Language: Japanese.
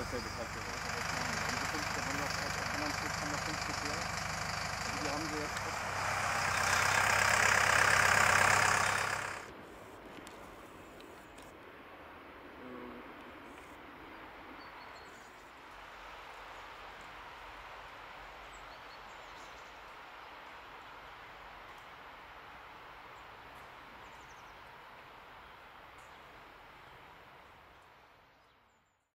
ってください。